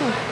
Hmm.